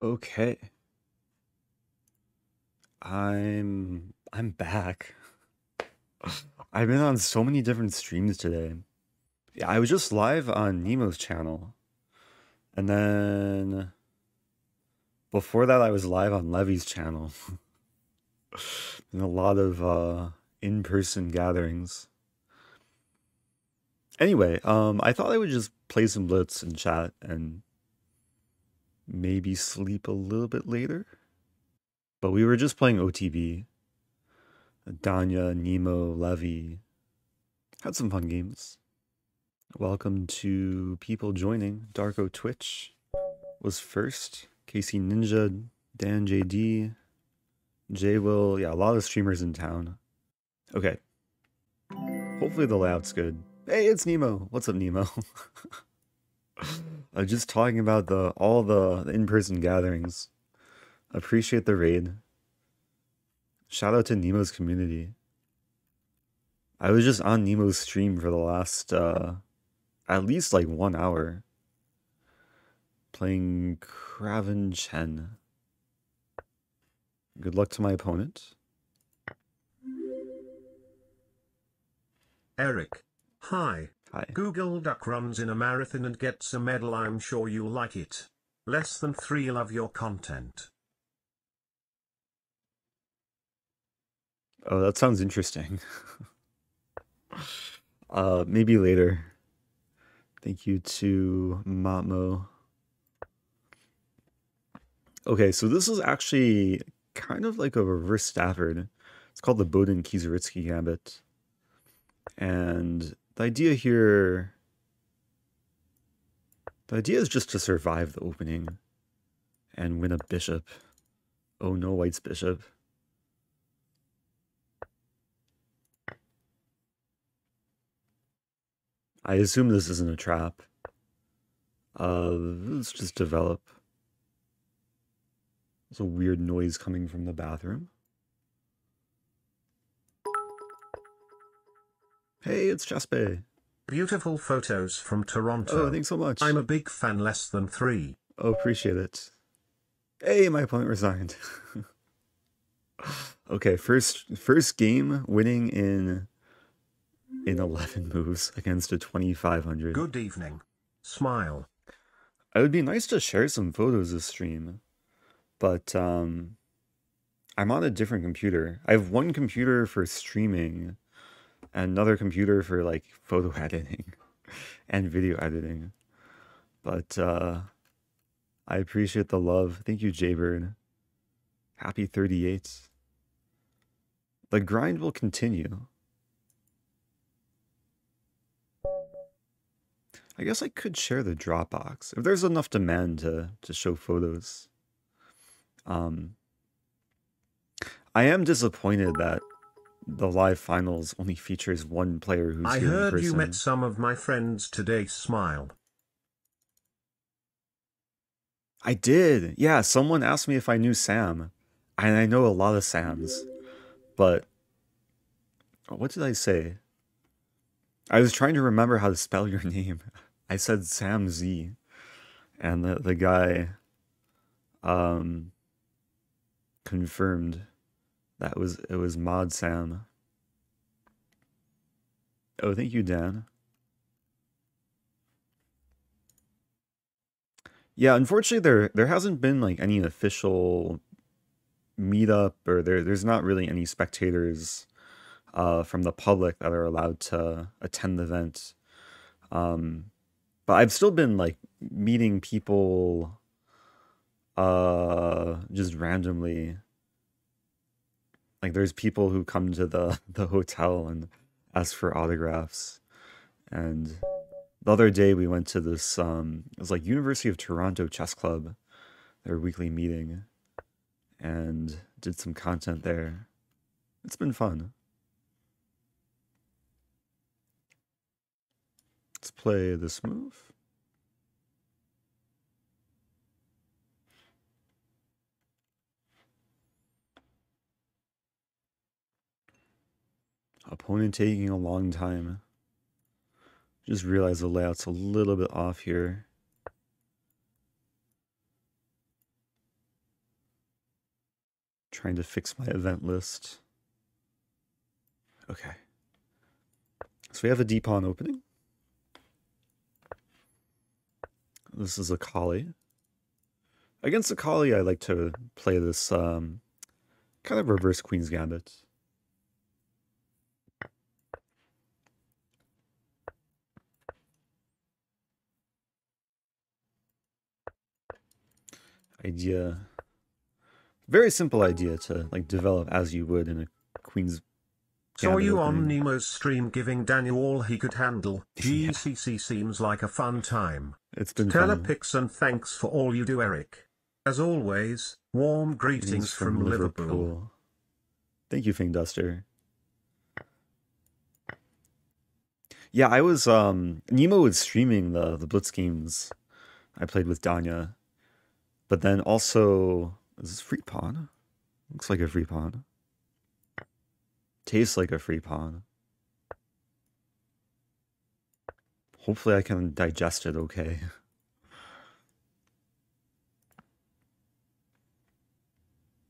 Okay. I'm I'm back. I've been on so many different streams today. Yeah, I was just live on Nemo's channel. And then before that I was live on Levy's channel. and a lot of uh in-person gatherings. Anyway, um I thought I would just play some Blitz and chat and maybe sleep a little bit later. But we were just playing OTB. Danya, Nemo, Levy. Had some fun games. Welcome to people joining. Darko Twitch was first. Casey Ninja, Dan JD, J Will. Yeah, a lot of streamers in town. Okay. Hopefully the layout's good. Hey, it's Nemo. What's up, Nemo? I'm just talking about the all the, the in-person gatherings. Appreciate the raid. Shout out to Nemo's community. I was just on Nemo's stream for the last uh at least like one hour. Playing Kraven Chen. Good luck to my opponent. Eric. Hi. Hi. Google Duck runs in a marathon and gets a medal. I'm sure you'll like it. Less than three love your content. Oh, that sounds interesting. uh, maybe later. Thank you to Matmo. Okay, so this is actually kind of like a reverse Stafford. It's called the Bowden Kieseritzky Gambit. And the idea here... The idea is just to survive the opening and win a bishop. Oh no, white's bishop. I assume this isn't a trap. Uh, let's just develop. There's a weird noise coming from the bathroom. Hey, it's Jaspe. Beautiful photos from Toronto. Oh, thanks so much. I'm a big fan. Less than three. Oh, appreciate it. Hey, my opponent resigned. okay, first first game winning in in 11 moves against a 2500. Good evening. Smile. It would be nice to share some photos this stream, but um, I'm on a different computer. I have one computer for streaming, another computer for like photo editing and video editing. But uh, I appreciate the love. Thank you, Jaybird. Happy 38. The grind will continue. I guess I could share the Dropbox if there's enough demand to to show photos. Um, I am disappointed that the live finals only features one player who's I here in heard you met some of my friends today. Smile. I did. Yeah, someone asked me if I knew Sam, and I know a lot of Sams, but what did I say? I was trying to remember how to spell your name. I said Sam Z, and the the guy um confirmed that was it was Mod Sam. Oh, thank you, Dan. Yeah, unfortunately there there hasn't been like any official meetup or there there's not really any spectators uh from the public that are allowed to attend the event. Um but I've still been like meeting people uh just randomly. Like there's people who come to the the hotel and ask for autographs. And the other day we went to this um it was like University of Toronto Chess Club, their weekly meeting, and did some content there. It's been fun. Let's play this move. Opponent taking a long time. Just realize the layout's a little bit off here. Trying to fix my event list. Okay. So we have a d pawn opening. This is a Colle. Against a Colle, I like to play this um, kind of reverse Queen's Gambit. Idea. Very simple idea to like develop as you would in a Queen's Saw Gambit you on. Nemo's stream giving Daniel all he could handle. CGC seems like a fun time. It's been fun. pics and thanks for all you do, Eric. As always, warm greetings, Greetings from, Liverpool. Thank you, Fing Duster. Yeah, I was um Nemo was streaming the the Blitz games I played with Danya. But then also is this free pawn? Looks like a free pawn. Tastes like a free pawn. Hopefully I can digest it okay.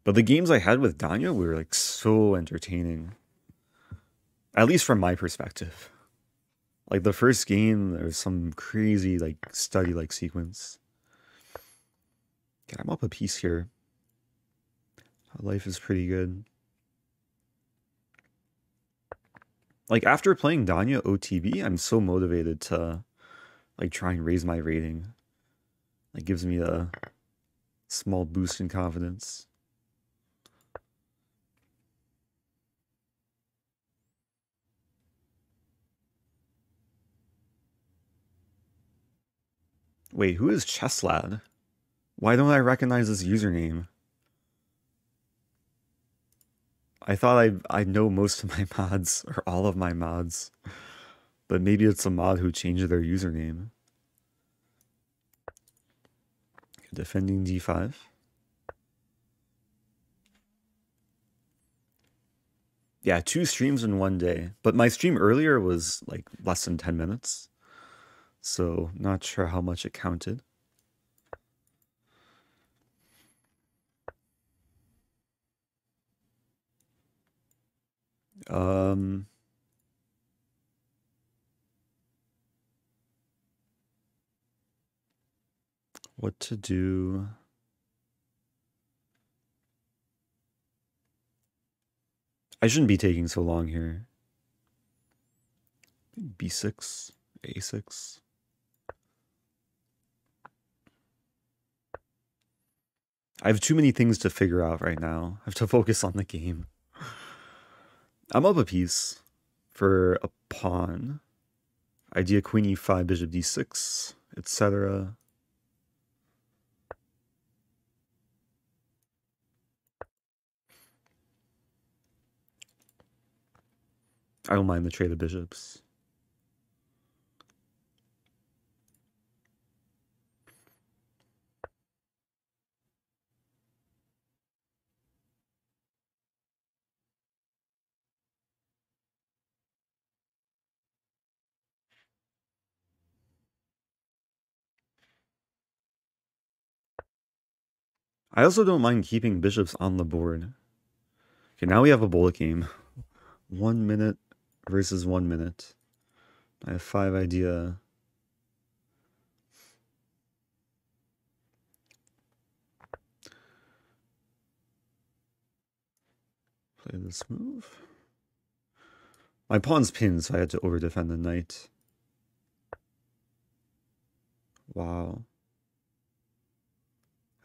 But the games I had with Danya were like so entertaining. At least from my perspective. Like the first game, there was some crazy like study like sequence. I'm up a piece here. Life is pretty good. Like after playing Danya OTB, I'm so motivated to like try and raise my rating. It gives me a small boost in confidence. Wait, who is Chesslad? Why don't I recognize this username? I thought I I know most of my mods or all of my mods, but maybe it's a mod who changed their username. Defending d5. Yeah, two streams in one day, but my stream earlier was like less than 10 minutes. So, not sure how much it counted. Um what to do? I shouldn't be taking so long here. B6, A6. I have too many things to figure out right now. I have to focus on the game. I'm up a piece for a pawn. Idea queen e5, bishop d6, etc. I don't mind the trade of bishops. I also don't mind keeping bishops on the board. Okay, now we have a bullet game. One minute versus one minute. I have five idea. Play this move. My pawn's pinned, so I had to over defend the knight. Wow.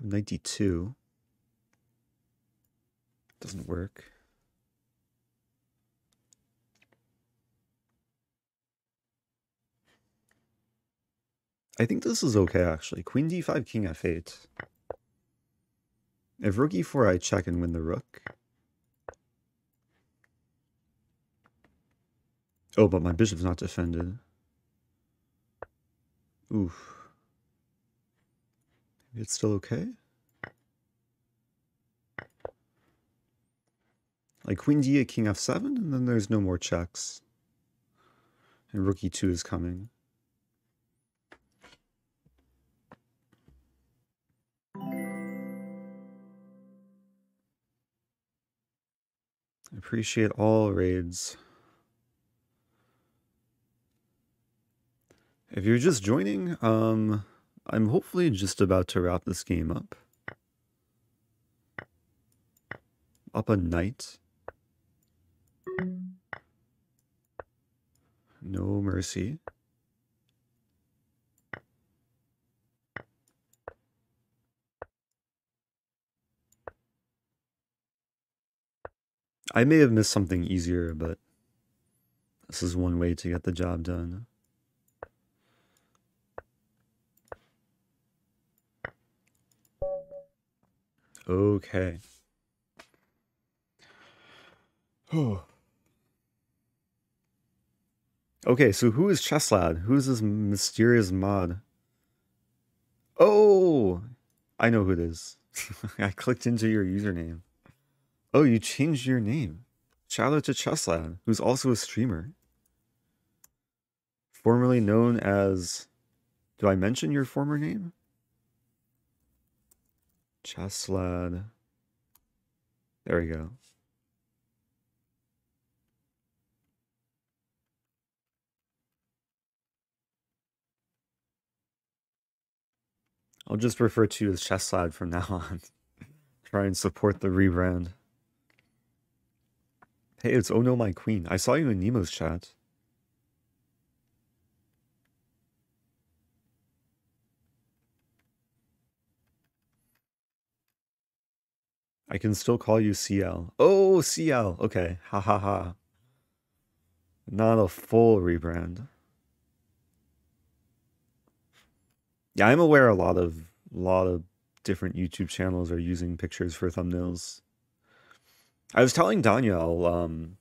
I have Knight d2. Doesn't work. I think this is okay, actually. Queen d5, king f8. If rook e4, I check and win the rook. Oh, but my bishop's not defended. Oof. It's still okay? Like queen d8, king f7, and then there's no more checks. And rook e2 is coming. Appreciate all raids. If you're just joining, um, I'm hopefully just about to wrap this game up. Up a knight. No mercy. I may have missed something easier, but this is one way to get the job done. Okay. Oh. Okay, so who is Chesslad? Who is this mysterious mod? Oh, I know who it is. I clicked into your username. Oh, you changed your name. Shout out to Chesslad, who's also a streamer. Formerly known as... Do I mention your former name? Chesslad. There we go. I'll just refer to you as Chesslad from now on. Try and support the rebrand. Hey, it's Oh No My Queen. I saw you in Nemo's chat. I can still call you CL. Oh, CL. Okay. Ha ha ha. Not a full rebrand. Yeah, I'm aware a lot of a lot of different YouTube channels are using pictures for thumbnails. I was telling Daniel, um,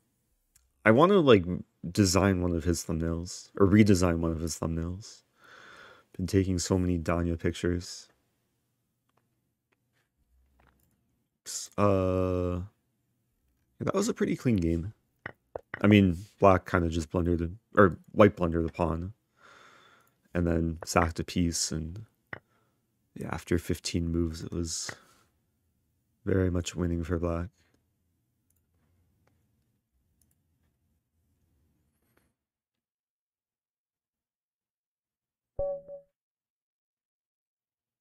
I want to like design one of his thumbnails or redesign one of his thumbnails. Been taking so many Danya pictures. Uh, that was a pretty clean game. I mean, black kind of just blundered, or white blundered the pawn and then sacked a piece and yeah, after 15 moves it was very much winning for black.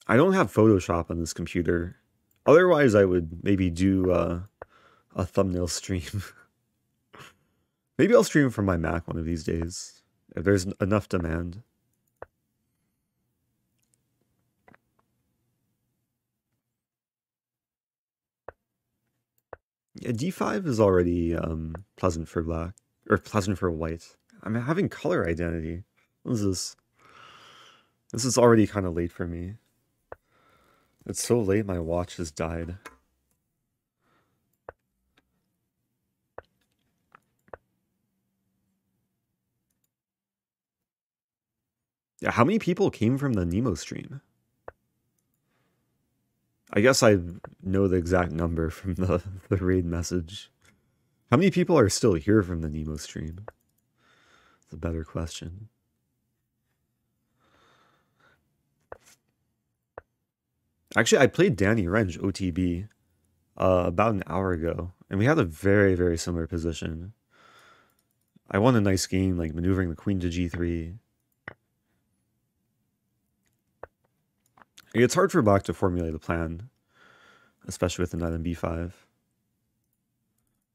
I don't have Photoshop on this computer. Otherwise, I would maybe do uh, a thumbnail stream. maybe I'll stream from my Mac one of these days if there's enough demand. Yeah, D5 is already um, pleasant for black, or pleasant for white. I'm having color identity. What is this? This is already kind of late for me. It's so late my watch has died. Yeah, how many people came from the Nemo stream? I guess I know the exact number from the, the raid message. How many people are still here from the Nemo stream? It's a better question. Actually, I played Danny Wrench OTB uh, about an hour ago, and we had a very, very similar position. I won a nice game, like maneuvering the queen to g3. It's hard for Bach to formulate a plan, especially with the knight on b5.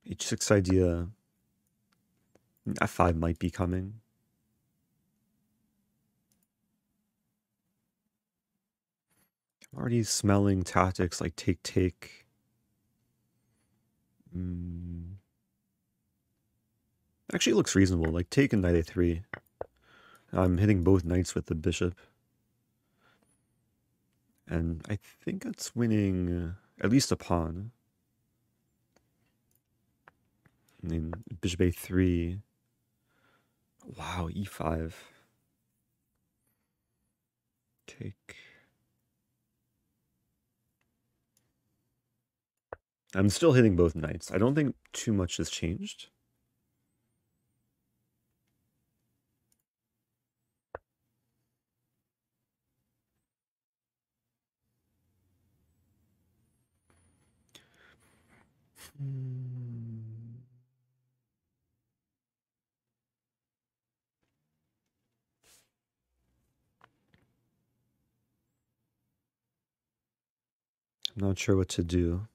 h6 idea, f5 might be coming. I'm already smelling tactics like take, take. Mm. Actually, looks reasonable, like take and knight a3. I'm hitting both knights with the bishop. And I think it's winning uh, at least a pawn. And then bishop a3. Wow, e5. Take. I'm still hitting both knights. I don't think too much has changed. Hmm. I'm not sure what to do.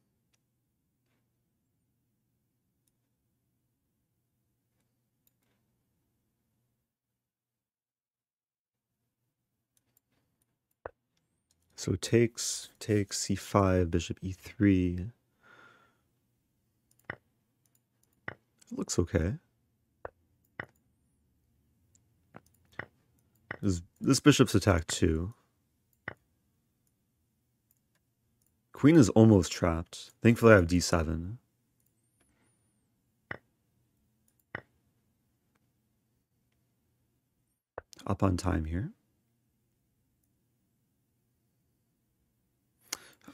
So takes, takes c5, bishop e3. looks okay. This, this bishop's attacked too. Queen is almost trapped. Thankfully I have d7. Up on time here.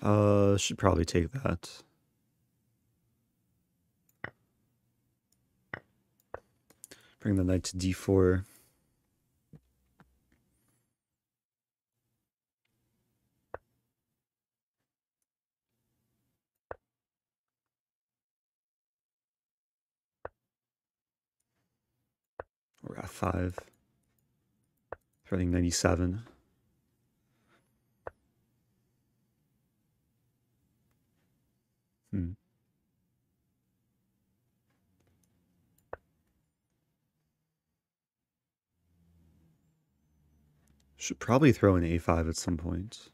Uh, should probably take that. Bring the knight to d4. Or f5. Threading 97. Hmm. Should probably throw an a5 at some point.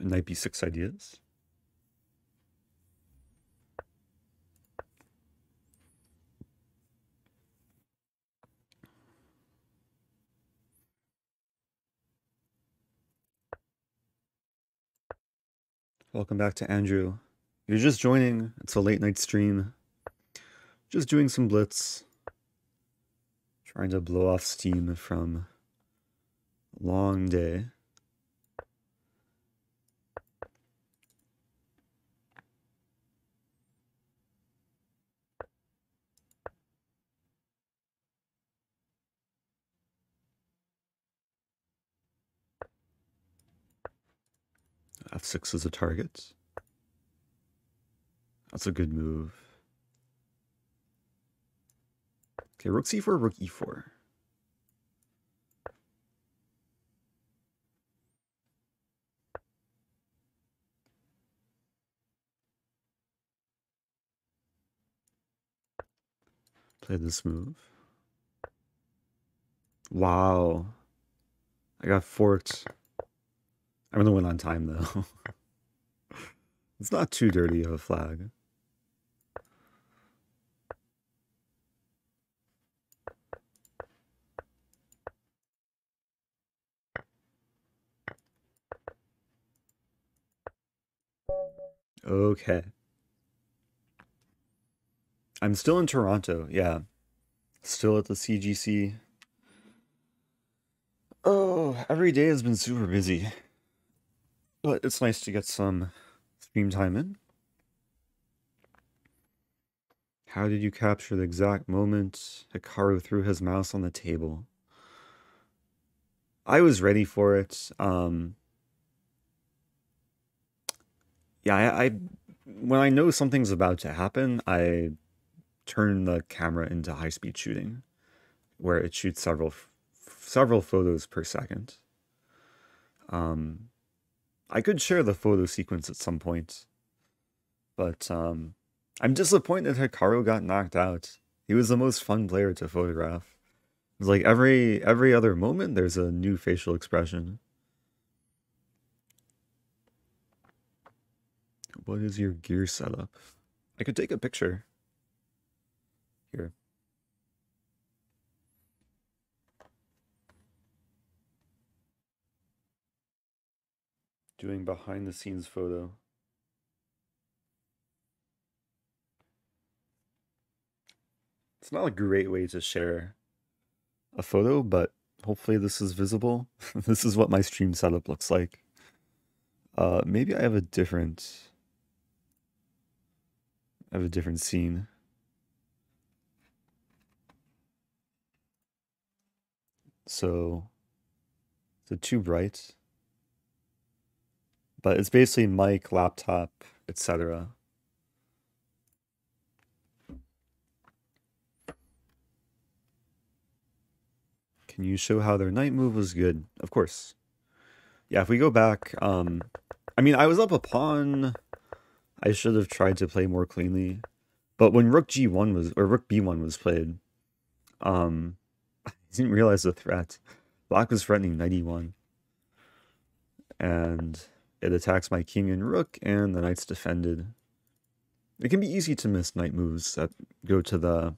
Knight b6 ideas. Welcome back to Andrew. You're just joining. It's a late night stream. Just doing some blitz. Trying to blow off steam from a long day. F6 is a target. That's a good move. Okay, rook c4, rook e4. Play this move. Wow. I got forked. I'm gonna win on time though. it's not too dirty of a flag. Okay. I'm still in Toronto, yeah. Still at the CGC. Oh, every day has been super busy. But it's nice to get some stream time in. How did you capture the exact moment Hikaru threw his mouse on the table? I was ready for it. Um, yeah, I, I when I know something's about to happen, I turn the camera into high speed shooting, where it shoots several several photos per second. Um, I could share the photo sequence at some point. But um, I'm disappointed Hikaru got knocked out. He was the most fun player to photograph. It's like every every other moment there's a new facial expression. What is your gear setup? I could take a picture. Here. Doing behind the scenes photo. It's not a great way to share a photo, but hopefully this is visible. this is what my stream setup looks like. Uh, maybe I have a different, I have a different scene. So, is it too bright? But it's basically mic, laptop, etc. Can you show how their knight move was good? Of course. Yeah, if we go back, um, I mean, I was up a pawn. I should have tried to play more cleanly. But when rook g1 was, or rook b1 was played, um, I didn't realize the threat. Black was threatening knight e1. And it attacks my king and rook, and the knight's defended. It can be easy to miss knight moves that go to the,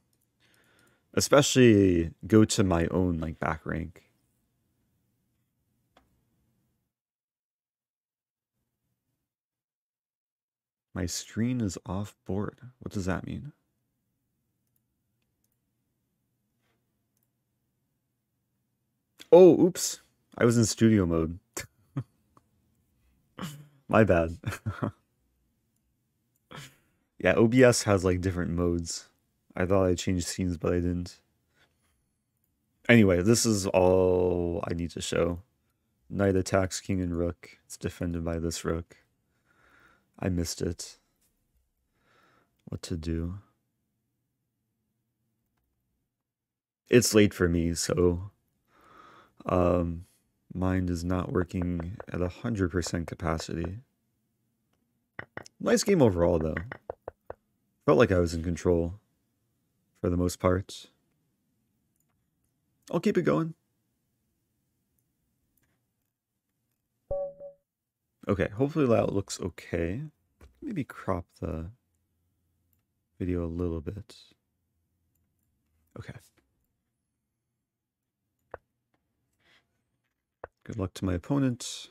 especially go to my own like back rank. My screen is off board. What does that mean? Oh, oops. I was in studio mode. My bad. yeah, OBS has like different modes. I thought I changed scenes, but I didn't. Anyway, this is all I need to show. Knight attacks king and rook. It's defended by this rook. I missed it. What to do? It's late for me, so um, mind is not working at 100% capacity. Nice game overall, though. Felt like I was in control for the most part. I'll keep it going. Okay, hopefully that looks okay. Maybe crop the video a little bit. Okay. Good luck to my opponent.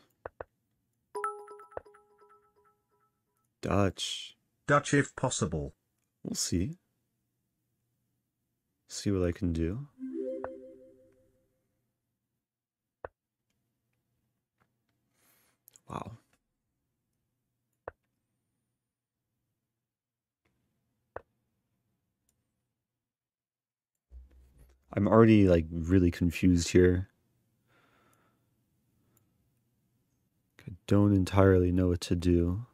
Dutch. Dutch if possible. We'll see. See what I can do. Wow. I'm already like really confused here. I don't entirely know what to do.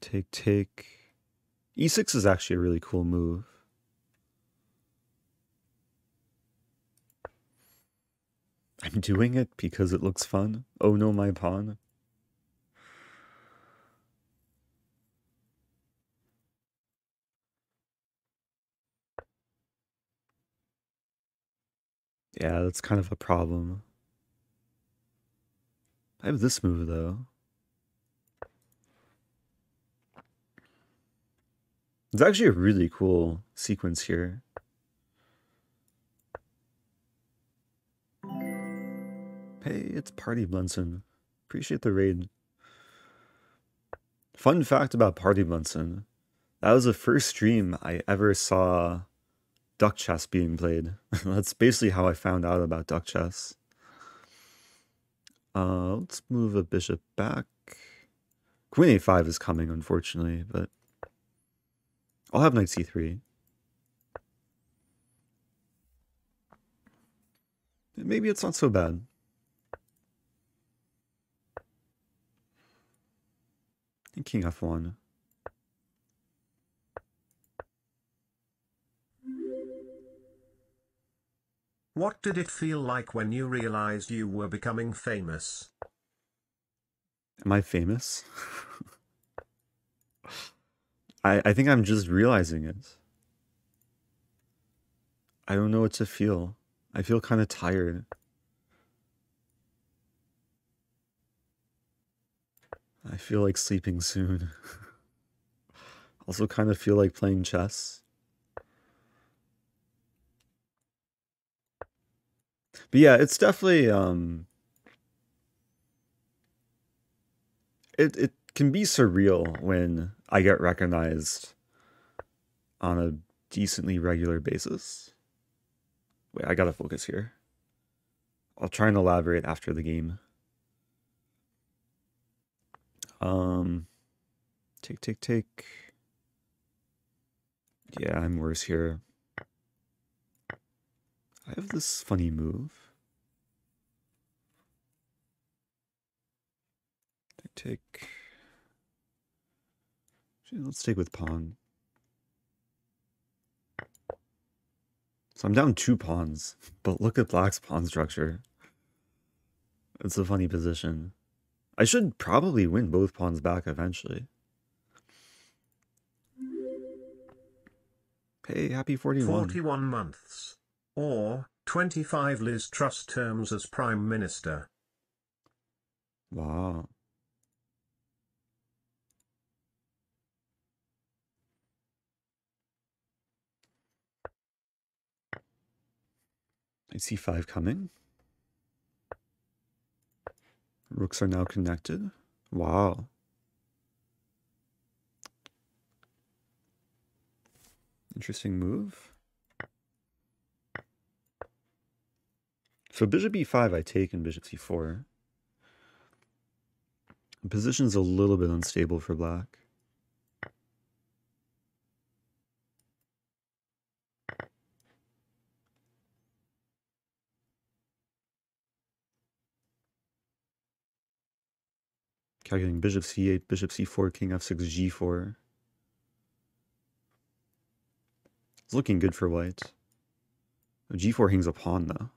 Take, take. E6 is actually a really cool move. I'm doing it because it looks fun. Oh no, my pawn. Yeah, that's kind of a problem. I have this move though. It's actually a really cool sequence here. Hey, it's Party Blunson. Appreciate the raid. Fun fact about Party Blunson. That was the first stream I ever saw duck chess being played. That's basically how I found out about duck chess. Uh, let's move a bishop back. Queen a5 is coming, unfortunately, but I'll have knight c3. Maybe it's not so bad. King f1. What did it feel like when you realized you were becoming famous? Am I famous? I, I think I'm just realizing it. I don't know what to feel. I feel kind of tired. I feel like sleeping soon. also kind of feel like playing chess. But yeah, it's definitely um it it can be surreal when I get recognized on a decently regular basis. Wait, I gotta focus here. I'll try and elaborate after the game. Um, take, take, take. Yeah, I'm worse here. I have this funny move. I take... Let's take with pawn. So I'm down two pawns, but look at black's pawn structure. It's a funny position. I should probably win both pawns back eventually. Hey, happy 41. 41 months. Or, 25 Liz Truss terms as Prime Minister. Wow. I see five coming. Rooks are now connected. Wow. Interesting move. So bishop b5 I take and bishop c4. The position's a little bit unstable for black. Calculating bishop c8, bishop c4, king f6, g4. It's looking good for white. g4 hangs a pawn though.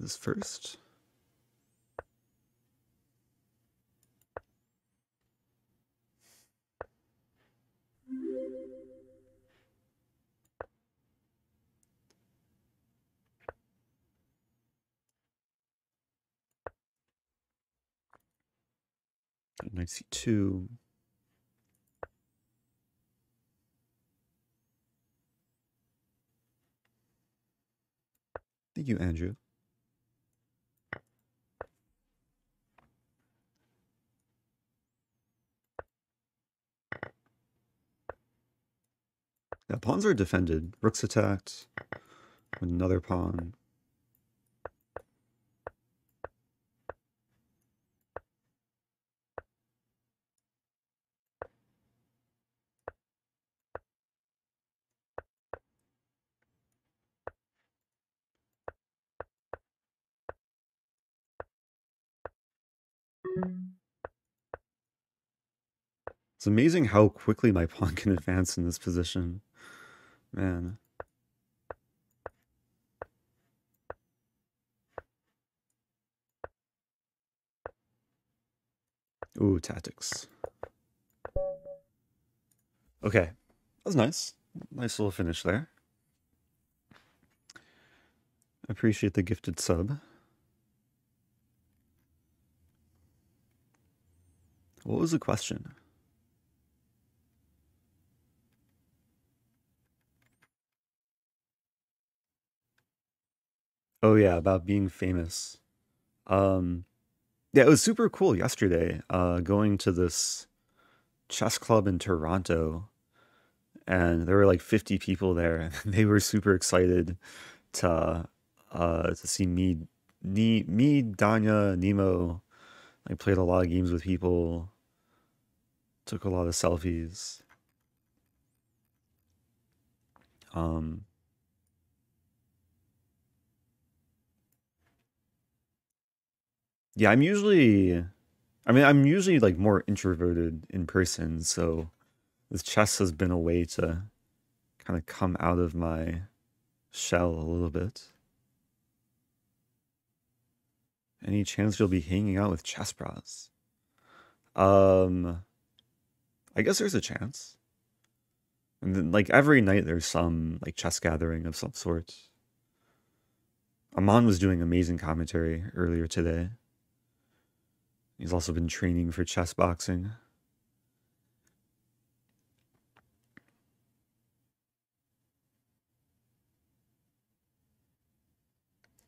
This first. Knight c2. Thank you, Andrew. Yeah, pawns are defended. Rook's attacked. Another pawn. It's amazing how quickly my pawn can advance in this position. Man. Ooh, tactics. Okay. That was nice. Nice little finish there. Appreciate the gifted sub. What was the question? Oh yeah, about being famous. Um, yeah, it was super cool yesterday. Uh, going to this chess club in Toronto, and there were like 50 people there. And they were super excited to uh to see me, me, me, Danya, Nemo. I played a lot of games with people. Took a lot of selfies. Um, Yeah, I'm usually I mean, I'm usually like more introverted in person, so this chess has been a way to kind of come out of my shell a little bit. Any chance you'll be hanging out with chess brahs? Um, I guess there's a chance. And then, like every night, there's some like chess gathering of some sort. Aman was doing amazing commentary earlier today. He's also been training for chess boxing.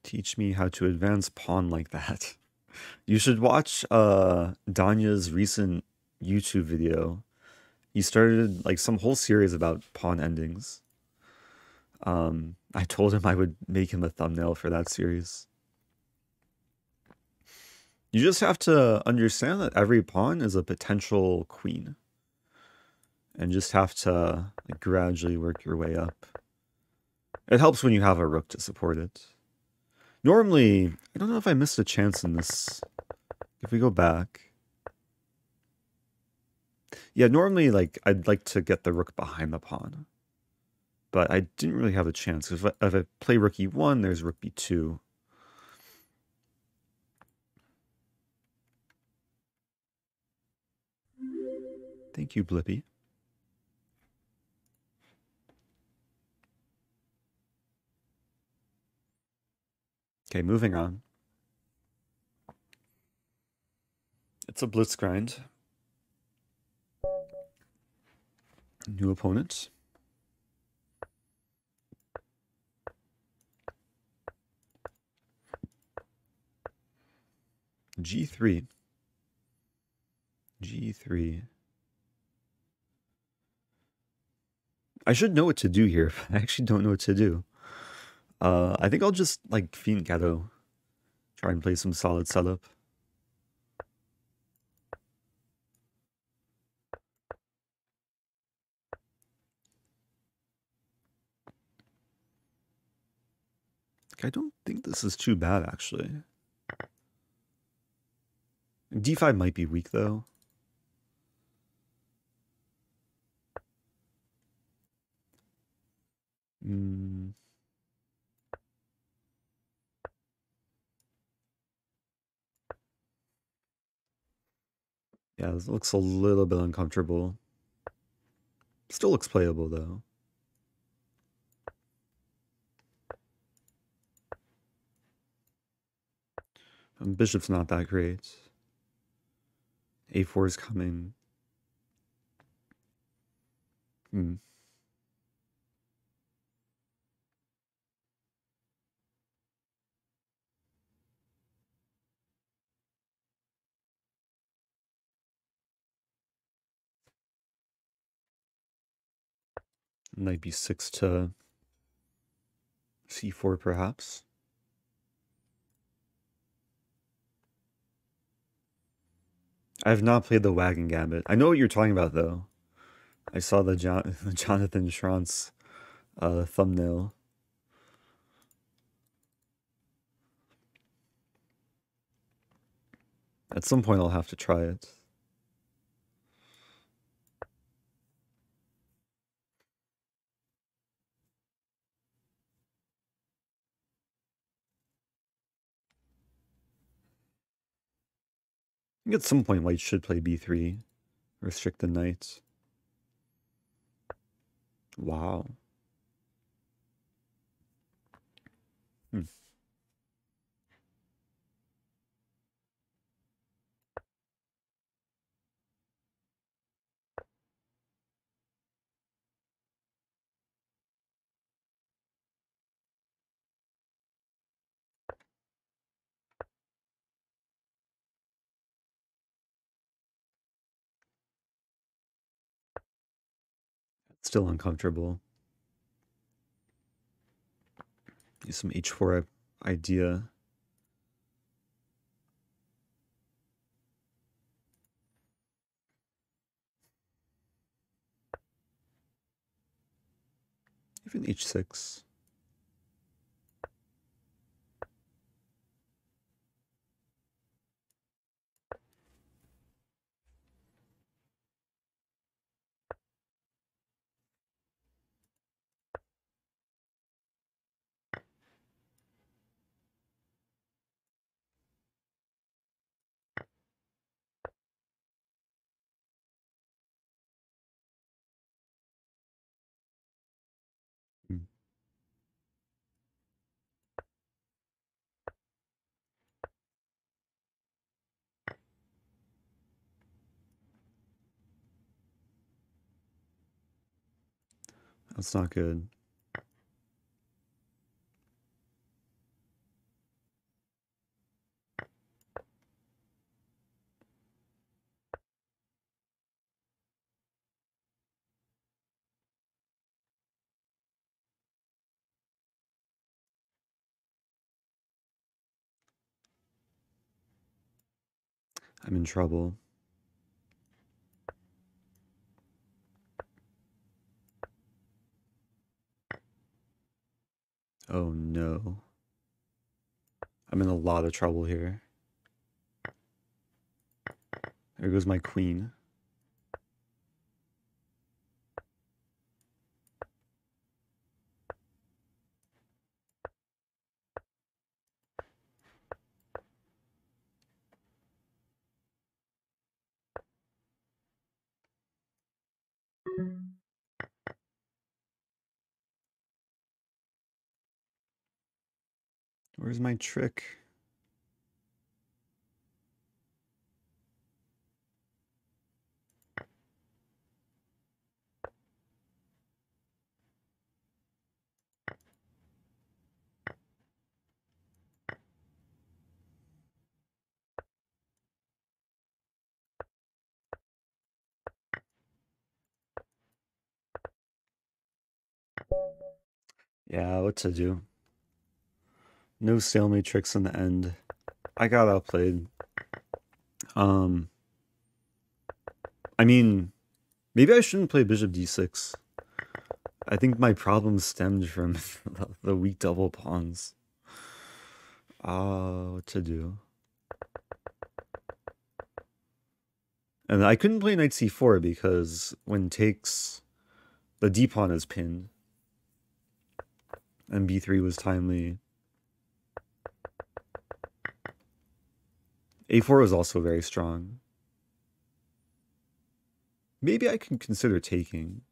Teach me how to advance pawn like that. You should watch uh Danya's recent YouTube video. He started like some whole series about pawn endings. Um, I told him I would make him a thumbnail for that series. You just have to understand that every pawn is a potential queen. And just have to like, gradually work your way up. It helps when you have a rook to support it. Normally, I don't know if I missed a chance in this. If we go back. Yeah, normally, like, I'd like to get the rook behind the pawn. But I didn't really have a chance. If I, if I play rook e1, there's rook b2. Thank you, Blippy. Okay, moving on. It's a blitz grind. New opponents. G3. G3. I should know what to do here, I actually don't know what to do. Uh, I think I'll just, like, fianchetto. Try and play some solid setup. I don't think this is too bad, actually. D5 might be weak, though. Mm. Yeah, this looks a little bit uncomfortable. Still looks playable, though. Um, bishop's not that great. A4 is coming. Hmm. Knight b6 to c4 perhaps. I have not played the Wagon Gambit. I know what you're talking about though. I saw the, the Jonathan Schrantz uh, thumbnail. At some point I'll have to try it. Think at some point white should play b3. Restrict the knights. Wow. Hmm. Still uncomfortable. Use some h4 idea. Even h6. That's not good. I'm in trouble. Oh no. I'm in a lot of trouble here. There goes my queen. Where's my trick? Yeah, what to do? No stalemate tricks in the end. I got outplayed. Um, I mean, maybe I shouldn't play bishop d6. I think my problem stemmed from the weak double pawns. Ah, uh, what to do? And I couldn't play knight c4 because when takes, the d pawn is pinned. And b3 was timely. A4 was also very strong. Maybe I can consider taking.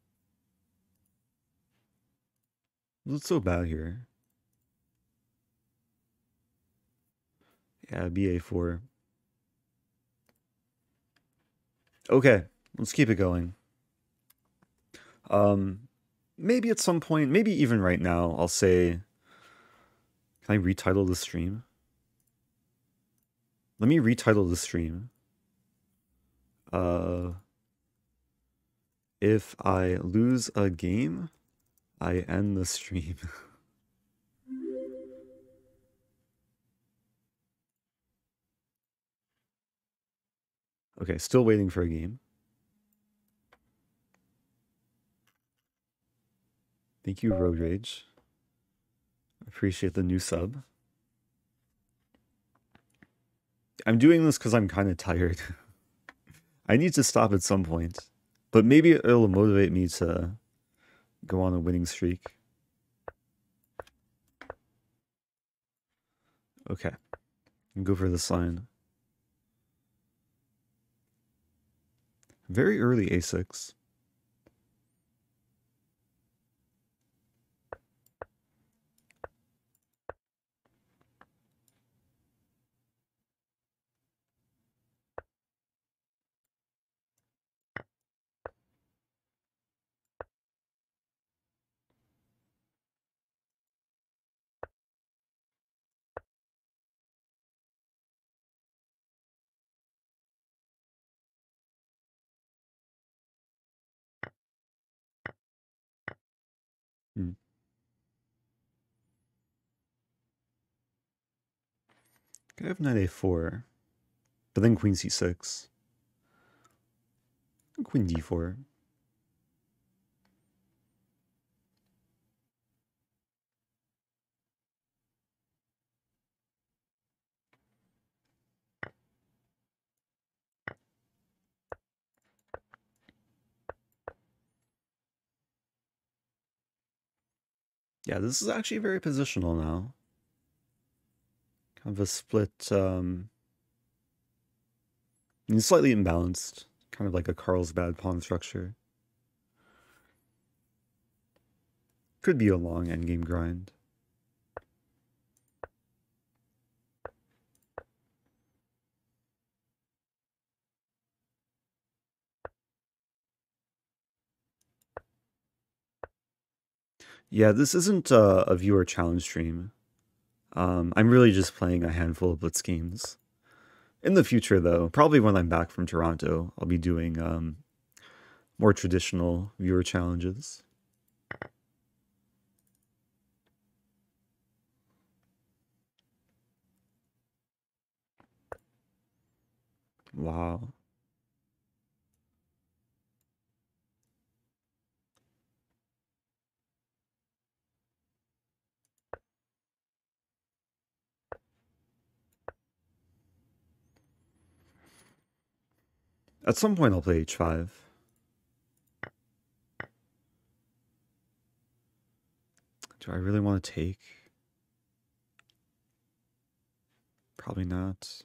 What's so bad here? Yeah, ba4. Okay, let's keep it going. Um, maybe at some point, maybe even right now, I'll say, can I retitle the stream? Let me retitle the stream. Uh, if I lose a game, I end the stream. okay, still waiting for a game. Thank you, Road Rage. Appreciate the new sub. I'm doing this because I'm kind of tired. I need to stop at some point. But maybe it'll motivate me to go on a winning streak. Okay. Go for the sign. Very early a6. Hmm. I have knight a4, but then queen c6. Queen d4. Yeah, this is actually very positional now. Kind of a split, um, slightly imbalanced, kind of like a Carlsbad pawn structure. Could be a long endgame grind. Yeah, this isn't uh, a viewer challenge stream. Um, I'm really just playing a handful of Blitz games. In the future, though, probably when I'm back from Toronto, I'll be doing um, more traditional viewer challenges. Wow. At some point I'll play h5. Do I really want to take? Probably not.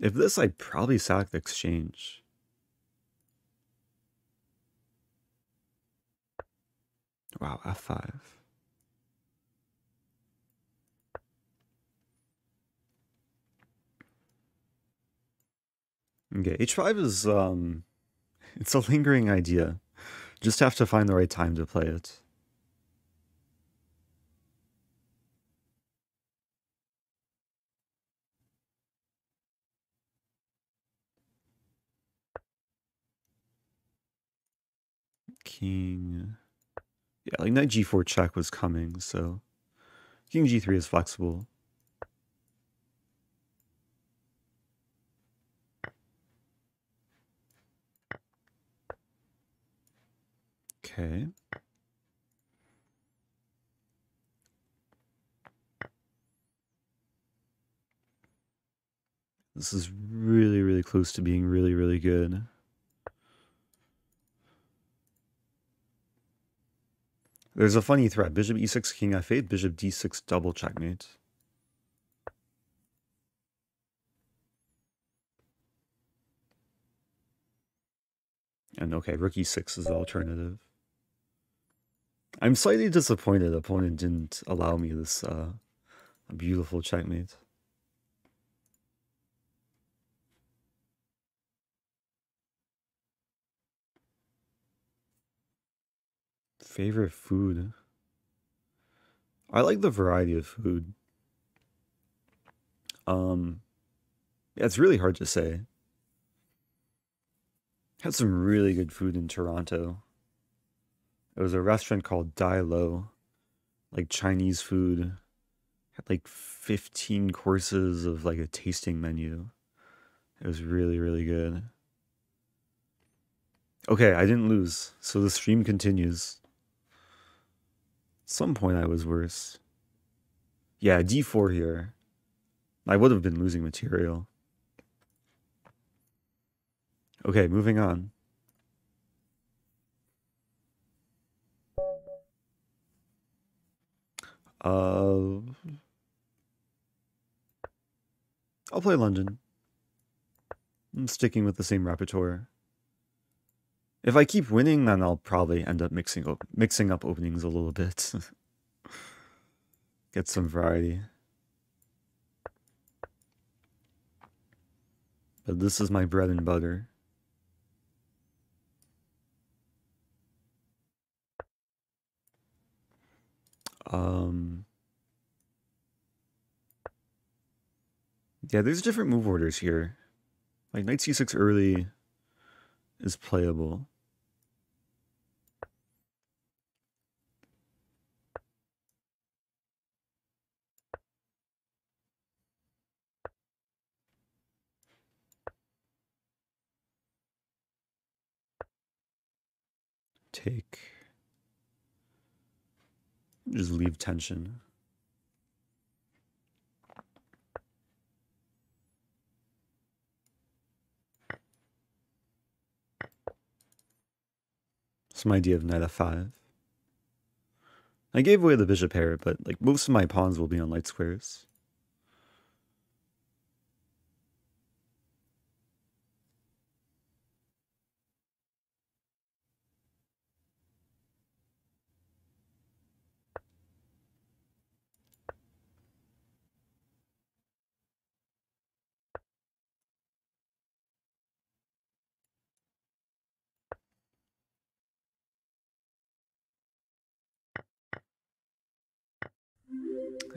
If this, I'd probably sack the exchange. Wow, f5. Okay, h5 is, um, it's a lingering idea. Just have to find the right time to play it. King. Yeah, like knight g4 check was coming, so king g3 is flexible. Okay. This is really, really close to being really, really good. There's a funny threat. Bishop e6, king f8, bishop d6, double checkmate. And okay, rook e6 is the alternative. I'm slightly disappointed opponent didn't allow me this uh, beautiful checkmate. Favorite food? I like the variety of food. Um, yeah, it's really hard to say. Had some really good food in Toronto. It was a restaurant called Dai Lo, like Chinese food. Had like 15 courses of like a tasting menu. It was really, really good. Okay, I didn't lose, so the stream continues. At some point I was worse. Yeah, d4 here. I would have been losing material. Okay, moving on. Uh, I'll play London. I'm sticking with the same repertoire. If I keep winning, then I'll probably end up mixing up mixing up openings a little bit. Get some variety. But this is my bread and butter. Um, yeah, there's different move orders here. Like knight c6 early is playable. Take. Just leave tension. Some idea of knight f5. I gave away the bishop pair, but like most of my pawns will be on light squares.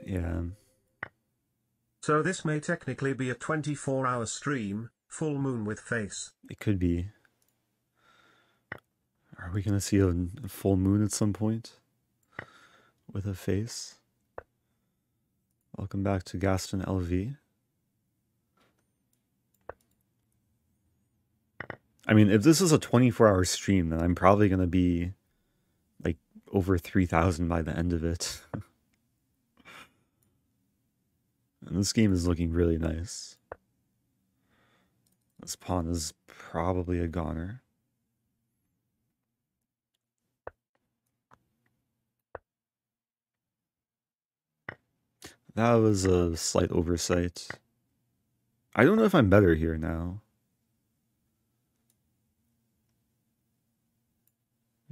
Yeah. So this may technically be a 24 hour stream, full moon with face. It could be. Are we going to see a, full moon at some point? With a face? Welcome back to Gaston LV. I mean, if this is a 24 hour stream, then I'm probably going to be like over 3,000 by the end of it. And this game is looking really nice. This pawn is probably a goner. That was a slight oversight. I don't know if I'm better here now.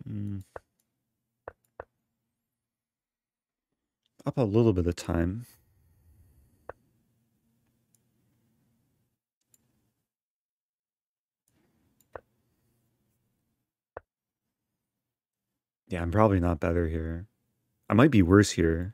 Mm. Up a little bit of time. Yeah, I'm probably not better here. I might be worse here.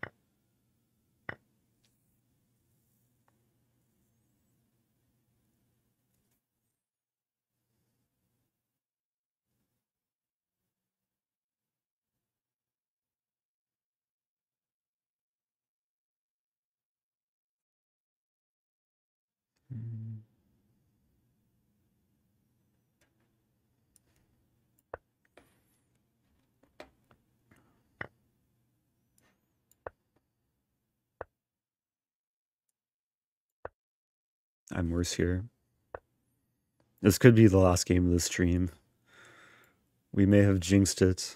I'm worse here. This could be the last game of the stream. We may have jinxed it.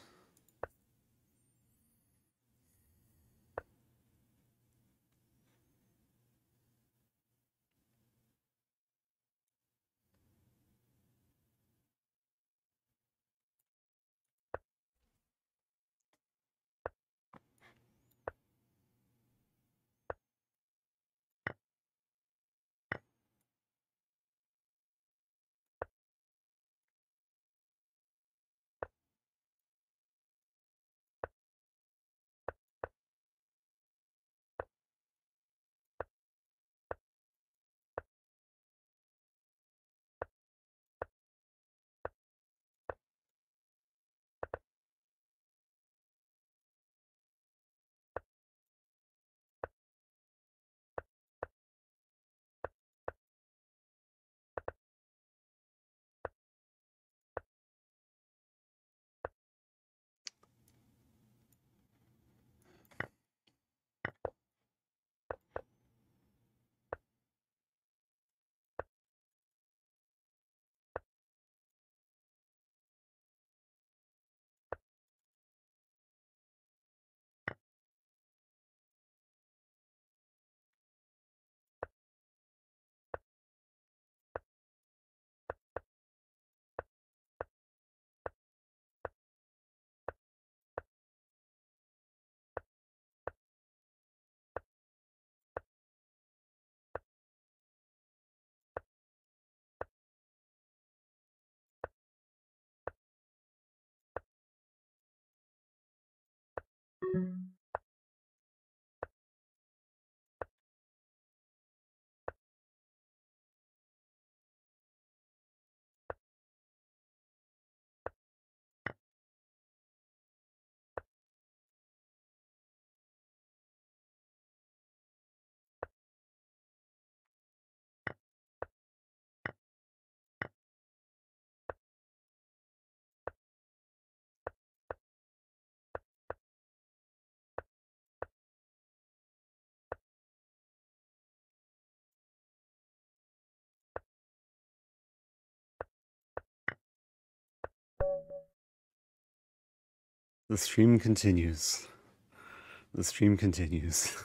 The stream continues. The stream continues.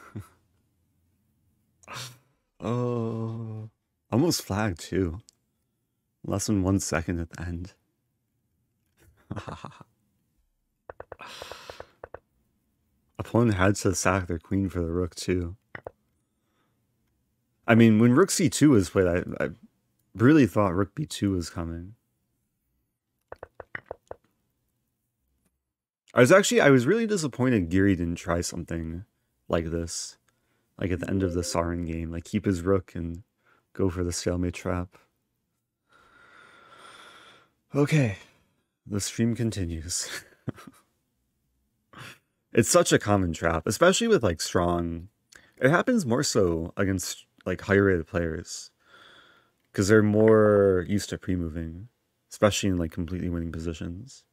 oh, almost flagged too. Less than one second at the end. A Opponent had to sack their queen for the rook too. I mean, when rook c2 was played, I, I really thought rook b2 was coming. I was actually I was really disappointed Giri didn't try something like this. Like at the end of the Sarin game. Like keep his rook and go for the stalemate trap. Okay. The stream continues. it's such a common trap, especially with like strong it happens more so against like higher rated players. Because they're more used to pre-moving, especially in like completely winning positions.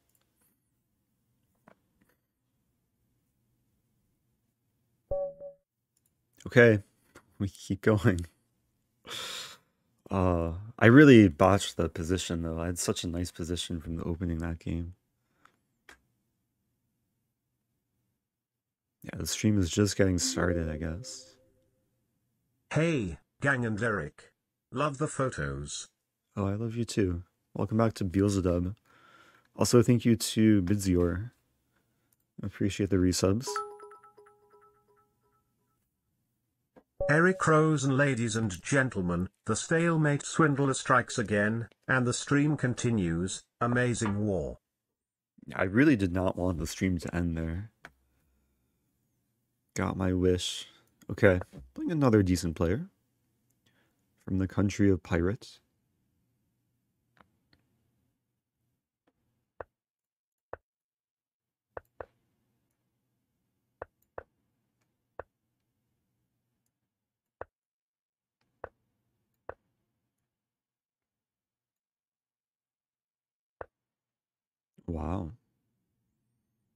Okay, we keep going. Uh, I really botched the position though. I had such a nice position from the opening that game. Yeah, the stream is just getting started, I guess. Hey, Gang and Eric. Love the photos. Oh, I love you too. Welcome back to Beelzebub. Also, thank you to Bidzior. Appreciate the resubs. Eric Rosen, ladies and gentlemen, the stalemate swindler strikes again, and the stream continues. Amazing war. I really did not want the stream to end there. Got my wish. Okay, playing another decent player from the country of pirates. Wow.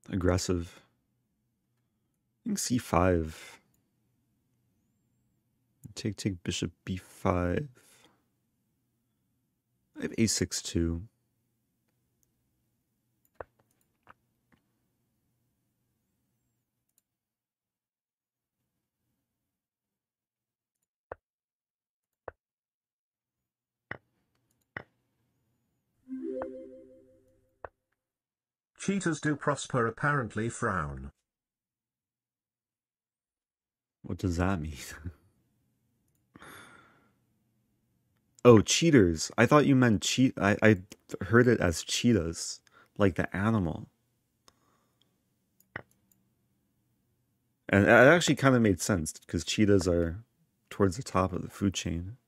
Aggressive. I think c5. Take, take, bishop b5. I have a6 too. Cheaters do prosper apparently frown. What does that mean? oh, cheaters. I thought you meant cheat. I, I heard it as cheetahs, like the animal. And it actually kind of made sense because cheetahs are towards the top of the food chain.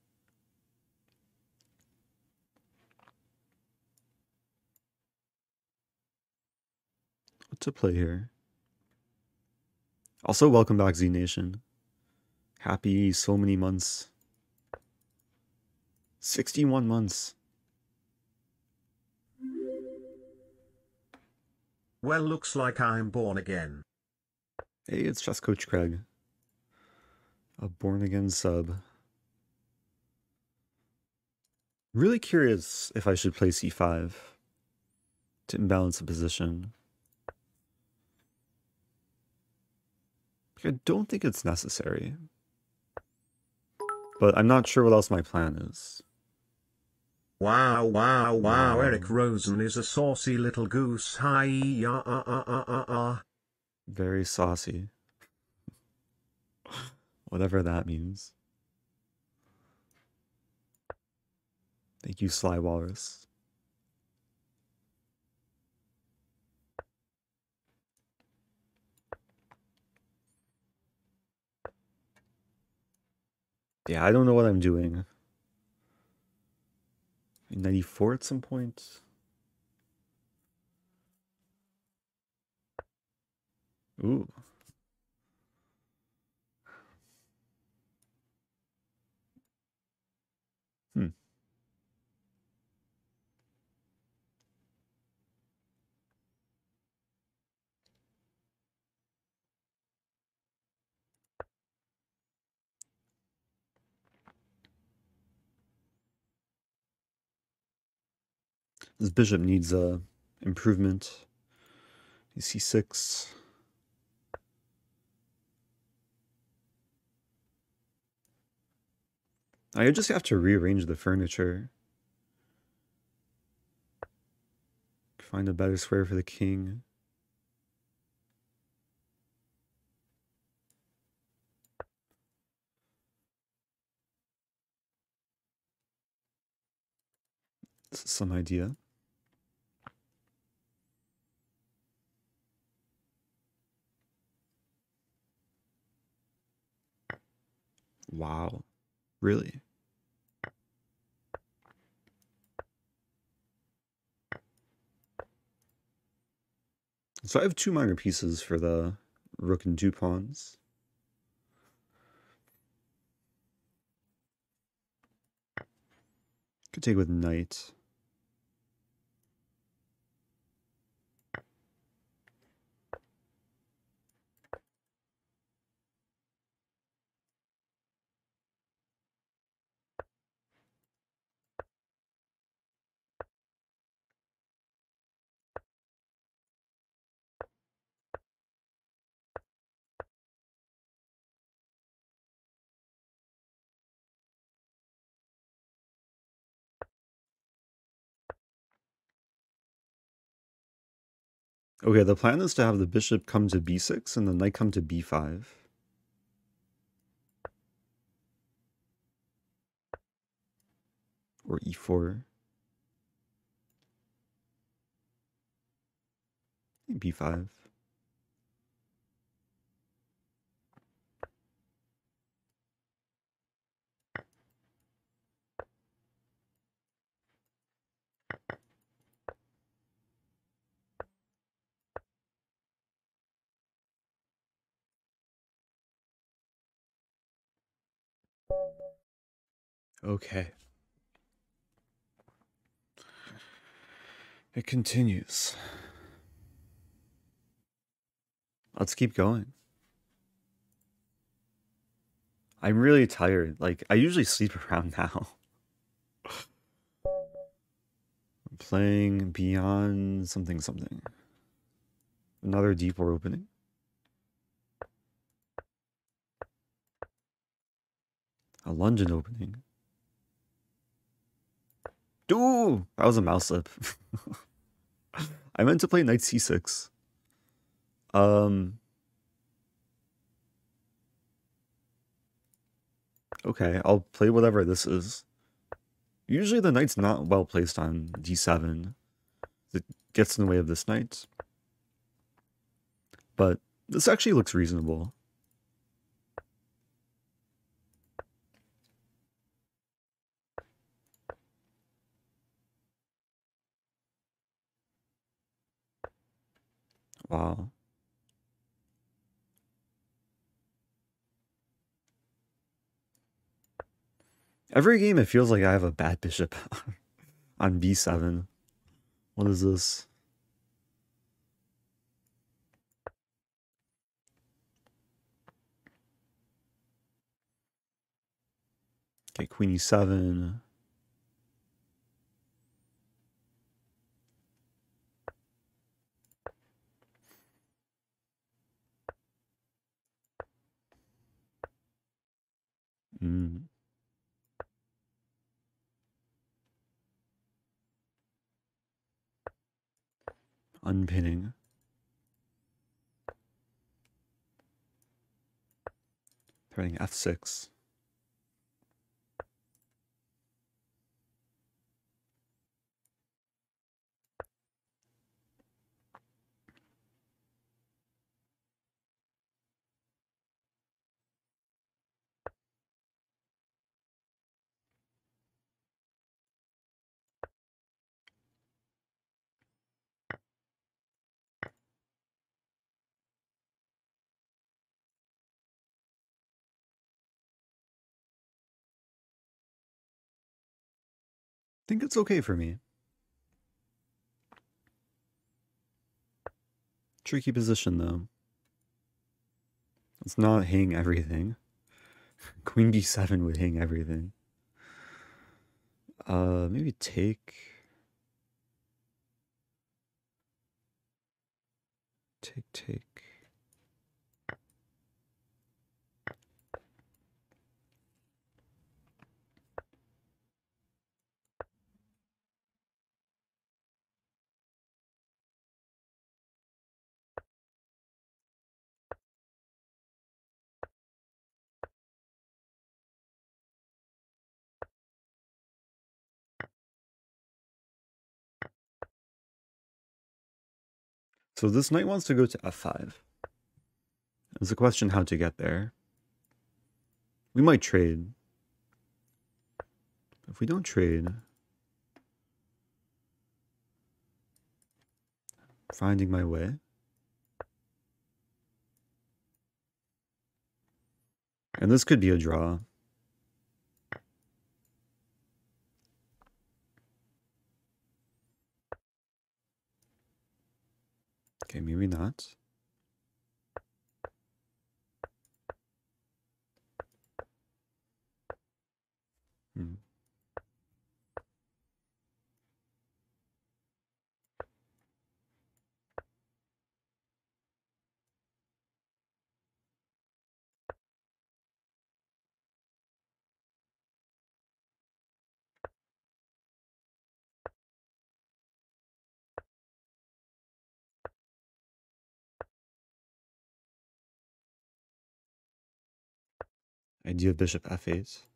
To play here? Also, welcome back, Z Nation. Happy so many months. 61 months. Well, looks like I'm born again. Hey, it's just Coach Craig. A born again sub. Really curious if I should play c5 to imbalance the position. I don't think it's necessary. But I'm not sure what else my plan is. Wow, wow, wow, wow. Eric Rosen is a saucy little goose. Hi, ya, uh, uh, uh, uh, uh. Very saucy. Whatever that means. Thank you, Sly Walrus. Yeah, I don't know what I'm doing. 94 at some point. Ooh. Hmm. This bishop needs a uh, improvement. c6. I just have to rearrange the furniture. Find a better square for the king. some idea. Wow. Really? So I have two minor pieces for the rook and two pawns. Could take with knight. Okay, the plan is to have the bishop come to b6 and the knight come to b5. Or e4. b5. Okay. It continues. Let's keep going. I'm really tired. Like, I usually sleep around now. I'm playing beyond something something. Another d4 opening. A London opening. Dude, that was a mouse slip. I meant to play knight c6. Um. Okay, I'll play whatever this is. Usually the knight's not well placed on d7. It gets in the way of this knight. But this actually looks reasonable. Wow. Every game it feels like I have a bad bishop on b7. What is this? Okay, queen e7. Mm. Unpinning. Threading f6. Think it's okay for me. Tricky position though. It's not hang everything. Queen d7 would hang everything. Uh, maybe take. Take, take. So this knight wants to go to f5. It's a question how to get there. We might trade. If we don't trade, finding my way. And this could be a draw. Okay, maybe not. Idea bishop f8.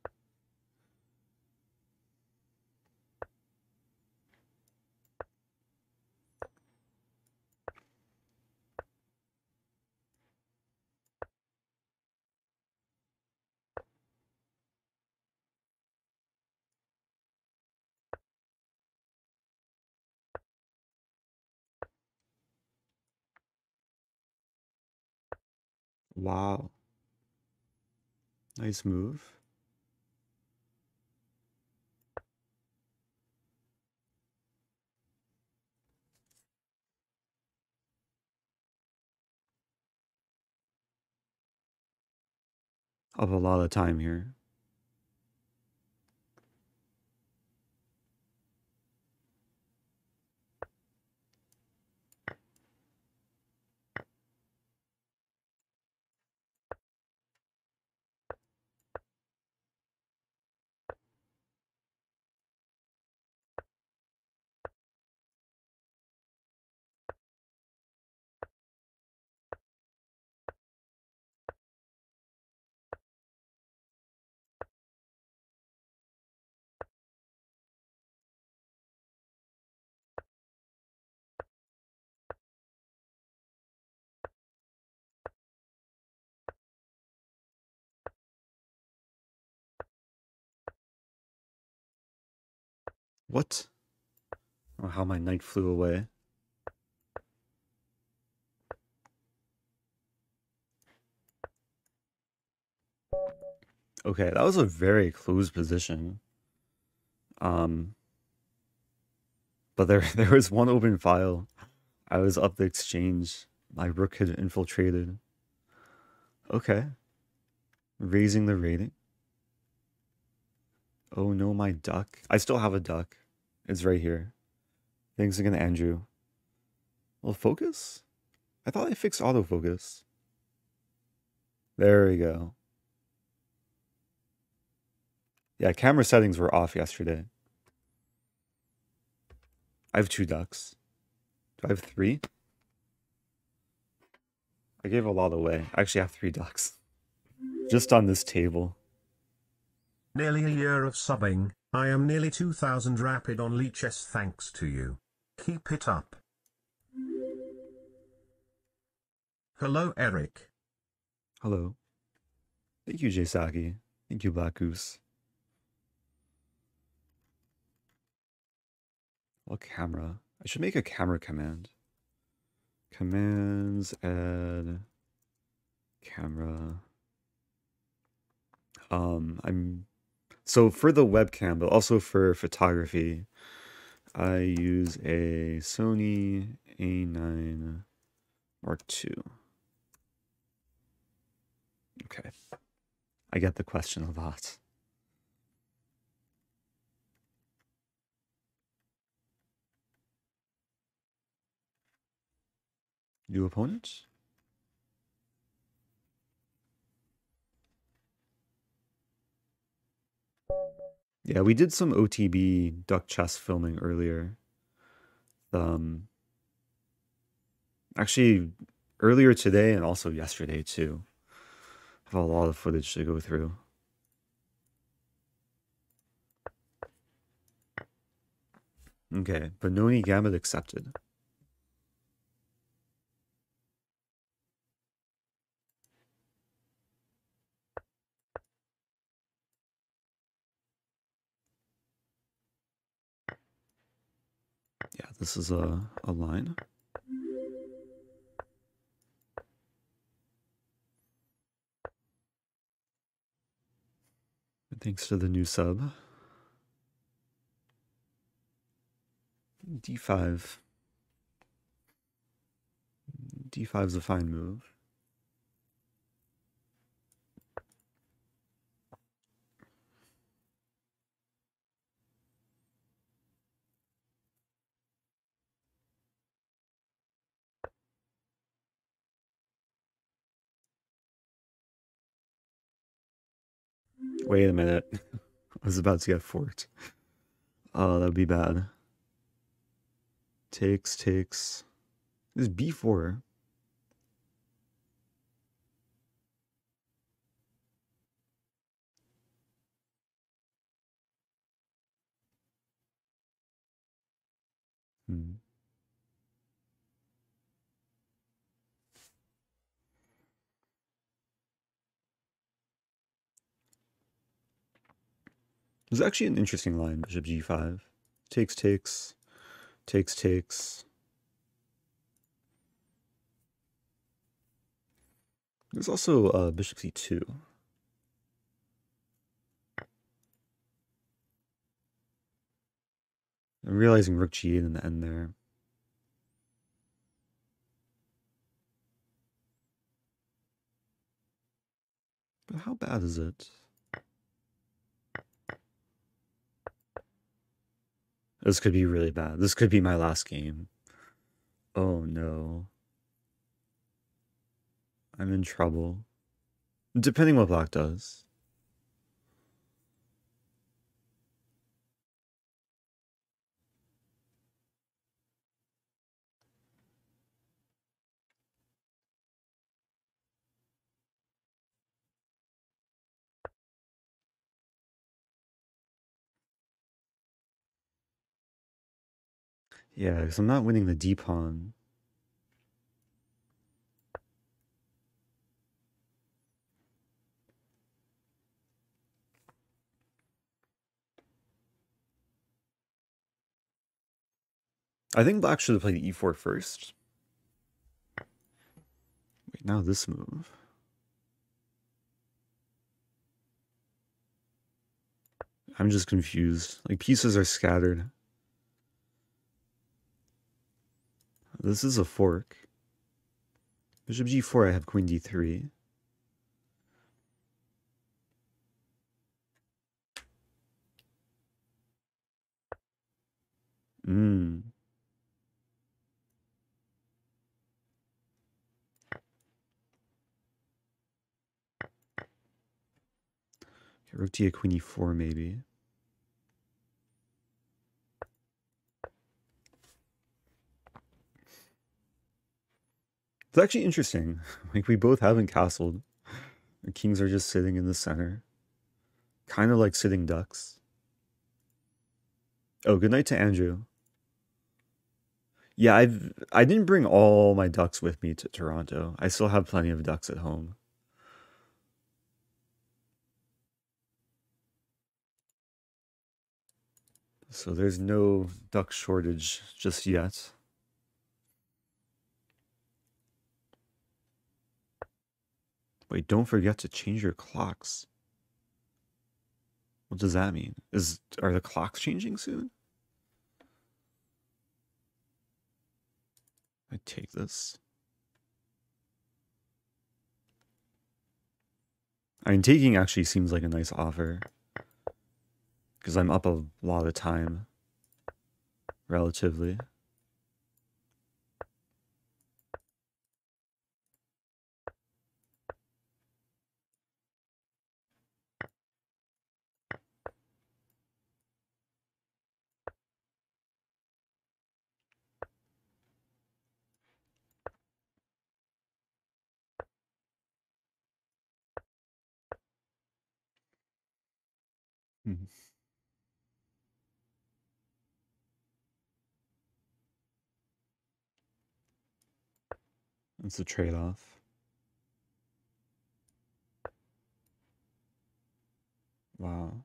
Wow. Nice move. Of a lot of time here. What? Oh, how my knight flew away. Okay, that was a very close position. Um, but there there was one open file. I was up the exchange. My rook had infiltrated. Okay. Raising the rating. Oh no, my duck. I still have a duck. It's right here. Thanks again, Andrew. Well, focus? I thought I fixed autofocus. There we go. Yeah, camera settings were off yesterday. I have two ducks. Do I have three? I gave a lot away. I actually have three ducks. Just on this table. Nearly a year of subbing, I am nearly 2000 rapid on Lichess thanks to you. Keep it up. Hello Eric. Hello. Thank you, Saki. Thank you, Black Goose. What camera? I should make a camera command. Commands add camera. Um, I'm so for the webcam, but also for photography, I use a Sony A9 Mark II. Okay. I get the question a lot. New opponents? Yeah, we did some OTB duck chess filming earlier. Um, actually, earlier today and also yesterday too. I have a lot of footage to go through. Okay, Benoni Gambit accepted. Yeah, this is a, a line. Thanks to the new sub. D5. D5 is a fine move. Wait a minute. I was about to get forked. Oh, that would be bad. Takes, takes. This is B4. There's actually an interesting line, bishop g5. Takes, takes, takes, takes. There's also uh, bishop c2. I'm realizing rook g8 in the end there. But how bad is it? This could be really bad. This could be my last game. Oh no. I'm in trouble. Depending what black does. Yeah, because I'm not winning the d pawn. I think black should have played e4 first. Wait, now this move. I'm just confused. Like pieces are scattered. This is a fork. Bishop g4, I have queen d3. Hmm. Rook d8, queen e4, maybe. It's actually interesting. Like, we both haven't castled. The kings are just sitting in the center. Kind of like sitting ducks. Oh, good night to Andrew. Yeah, I've I didn't bring all my ducks with me to Toronto. I still have plenty of ducks at home. So there's no duck shortage just yet. Wait, don't forget to change your clocks. What does that mean? Is are the clocks changing soon? I take this. I mean, taking actually seems like a nice offer. Because I'm up a lot of time. Relatively. It's a trade-off. Wow.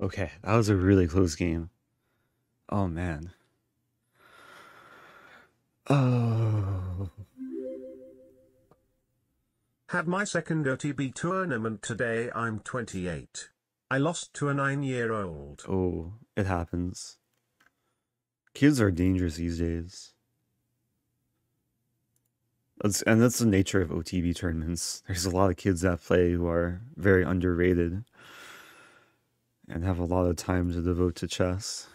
Okay, that was a really close game. Oh man. Oh. Had my second OTB tournament today. I'm 28. I lost to a 9-year-old. Oh, it happens. Kids are dangerous these days. That's, and that's the nature of OTB tournaments. There's a lot of kids that play who are very underrated and have a lot of time to devote to chess.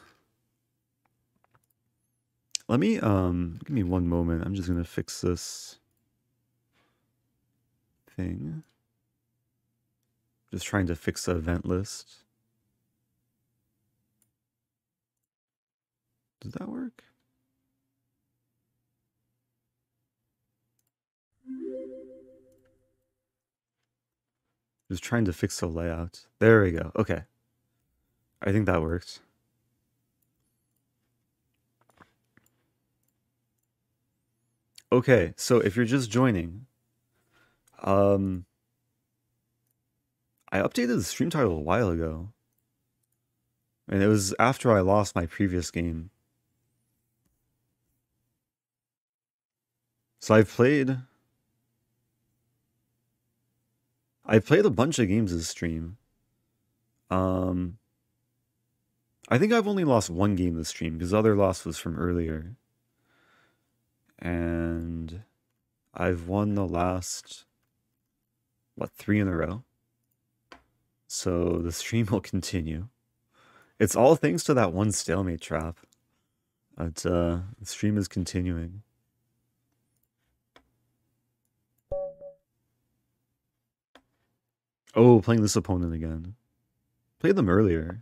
Let me um give me one moment. I'm just gonna fix this thing. Just trying to fix the event list. Does that work? Just trying to fix the layout. There we go. Okay. I think that works. Okay, so if you're just joining, um, I updated the stream title a while ago. And it was after I lost my previous game. So I've played... I played a bunch of games this stream. Um, I think I've only lost one game this stream because other loss was from earlier. And I've won the last, what, three in a row? So the stream will continue. It's all thanks to that one stalemate trap. But uh, the stream is continuing. Oh, playing this opponent again. Played them earlier.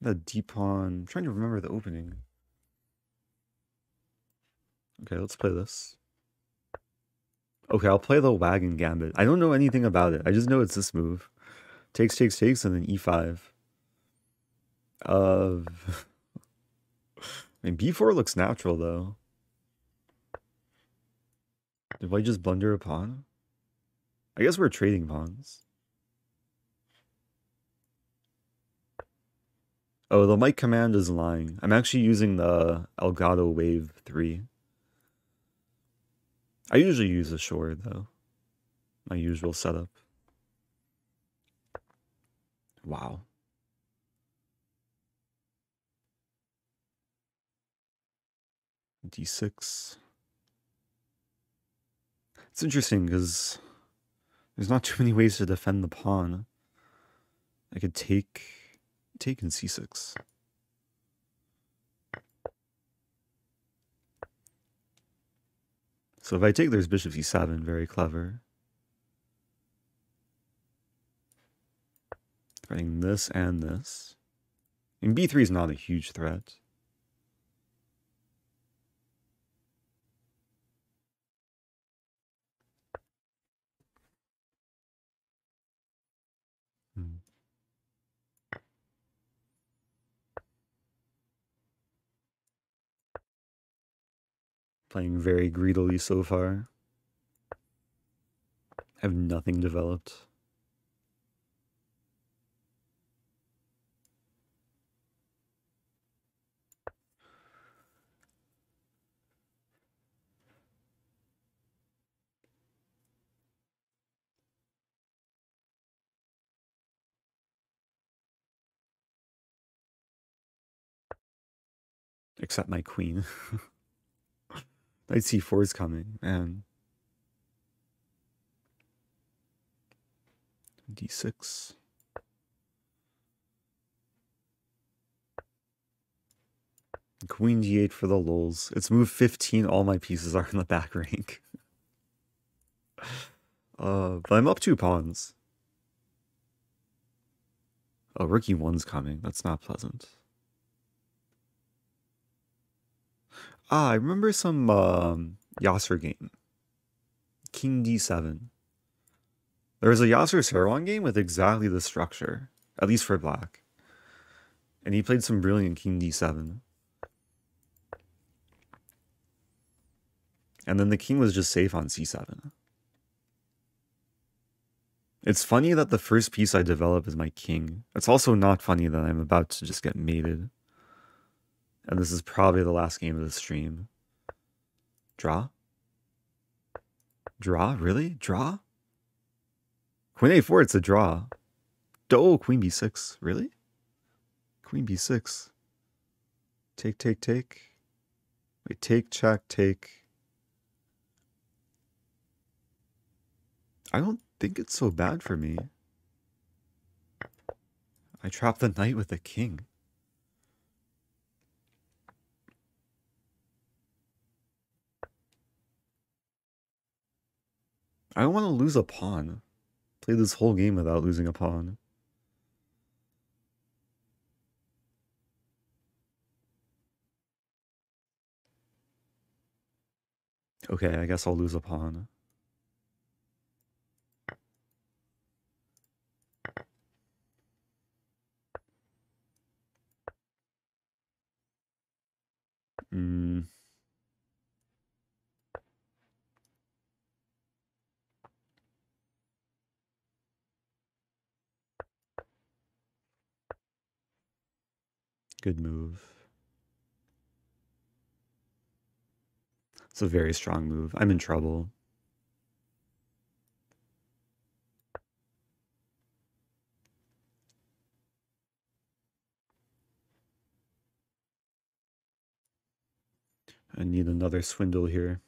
The deep pawn. I'm trying to remember the opening. Okay, let's play this. Okay, I'll play the wagon gambit. I don't know anything about it. I just know it's this move. Takes, takes, takes, and then e5. Uh, I mean, b4 looks natural, though. Did I just blunder a pawn? I guess we're trading pawns. Oh, the mic command is lying. I'm actually using the Elgato Wave 3. I usually use a Shure, though. My usual setup. Wow. D6. It's interesting because there's not too many ways to defend the pawn. I could take take in c6. So if I take, there's bishop e7, very clever. Threatening this and this. And b3 is not a huge threat. Playing very greedily so far. I have nothing developed. Except my queen. Knight c4 is coming, man. d6. Queen d8 for the lulz. It's move 15. All my pieces are in the back rank. uh, but I'm up two pawns. Oh, rook e1's coming. That's not pleasant. Ah, I remember some um, Yasser game. King d7. There was a Yasser Seirawan game with exactly the structure, at least for black. And he played some brilliant King d7. And then the king was just safe on c7. It's funny that the first piece I develop is my king. It's also not funny that I'm about to just get mated. And this is probably the last game of the stream. Draw? Draw? Really? Draw? Queen a4, it's a draw. Oh, queen b6. Really? Queen b6. Take, take, take. Wait, take, check, take. I don't think it's so bad for me. I trap the knight with a king. I don't want to lose a pawn. Play this whole game without losing a pawn. Okay, I guess I'll lose a pawn. Mm. Good move. It's a very strong move. I'm in trouble. I need another swindle here.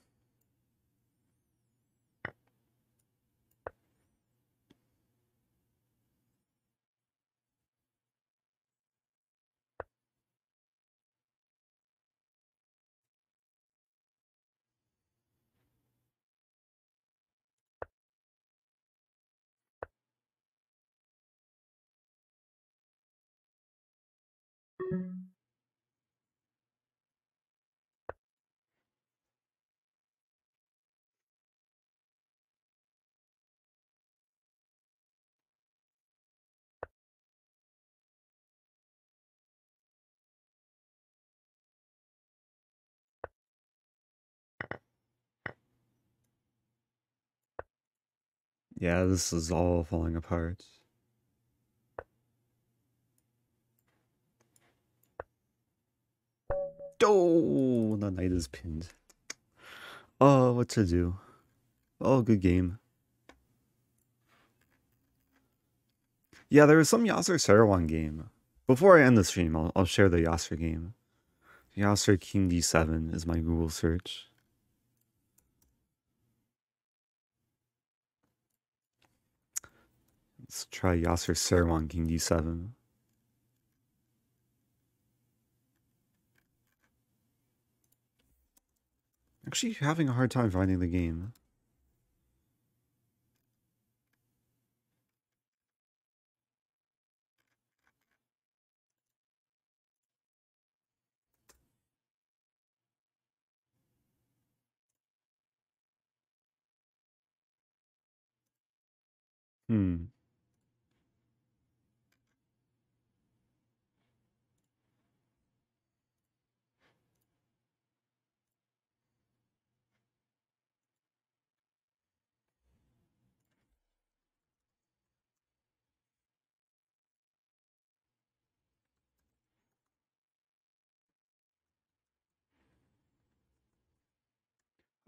Yeah, this is all falling apart. Oh, the knight is pinned. Oh, what to do? Oh, good game. Yeah, there was some Yasser Seirawan game. Before I end the stream, I'll, I'll share the Yasser game. Yasser King D7 is my Google search. Let's try Yasser Seirawan King D7. Actually having a hard time finding the game. Hmm.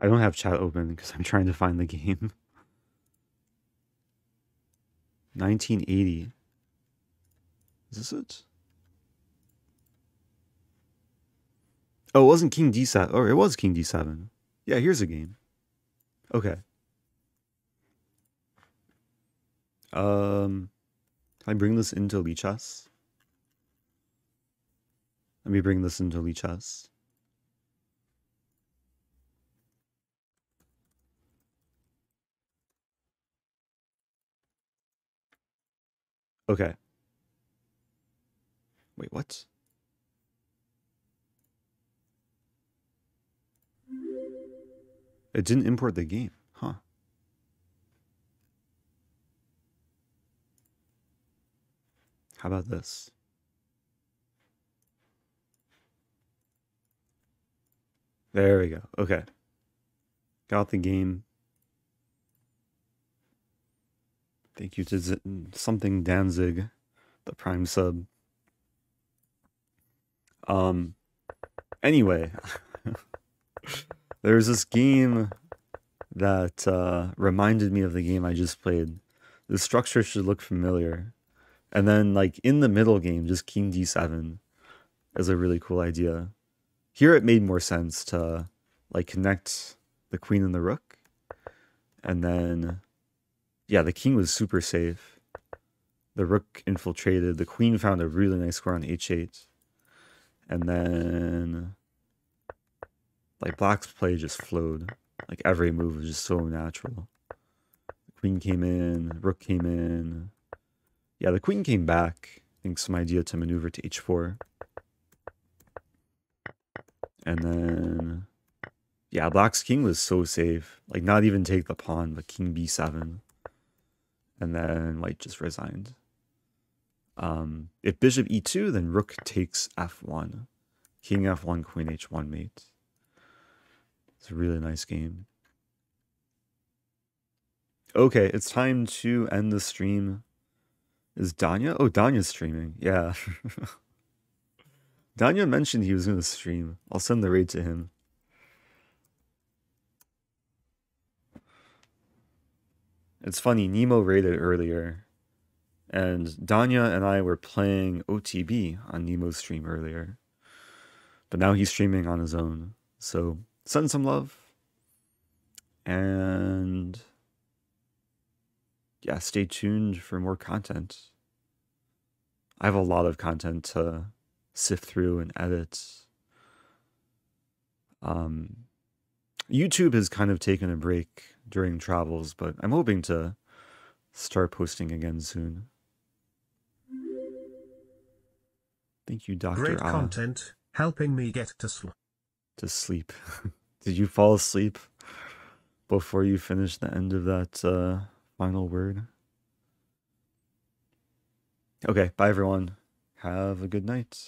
I don't have chat open because I'm trying to find the game. 1980. Is this it? Oh, it wasn't King D7. Or it was King D7. Yeah, here's a game. Okay. Um, can I bring this into Lichess? Let me bring this into Lichess. Okay. Wait, what? It didn't import the game, huh? How about this? There we go. Okay. Got the game. Thank you to Z something Danzig, the prime sub. Um, Anyway, there's this game that uh, reminded me of the game I just played. The structure should look familiar. And then, like, in the middle game, just king d7 is a really cool idea. Here it made more sense to, like, connect the queen and the rook. And then, yeah, the king was super safe. The rook infiltrated. The queen found a really nice square on h8. And then, like, black's play just flowed. Like, every move was just so natural. The queen came in, rook came in. Yeah, the queen came back. I think some idea to maneuver to h4. And then, yeah, black's king was so safe. Like, not even take the pawn, but king b7. And then white just resigned. Um, if bishop e2, then rook takes f1. King f1, queen h1 mate. It's a really nice game. Okay, it's time to end the stream. Is Danya? Oh, Danya's streaming. Yeah. Danya mentioned he was going to stream. I'll send the raid to him. It's funny, Nemo raided earlier, and Danya and I were playing OTB on Nemo's stream earlier. But now he's streaming on his own. So send some love. And yeah, stay tuned for more content. I have a lot of content to sift through and edit. Um, YouTube has kind of taken a break during travels, but I'm hoping to start posting again soon. Thank you, Doctor. Great content, helping me get to sleep. To sleep. Did you fall asleep before you finished the end of that uh, final word? Okay, bye everyone. Have a good night.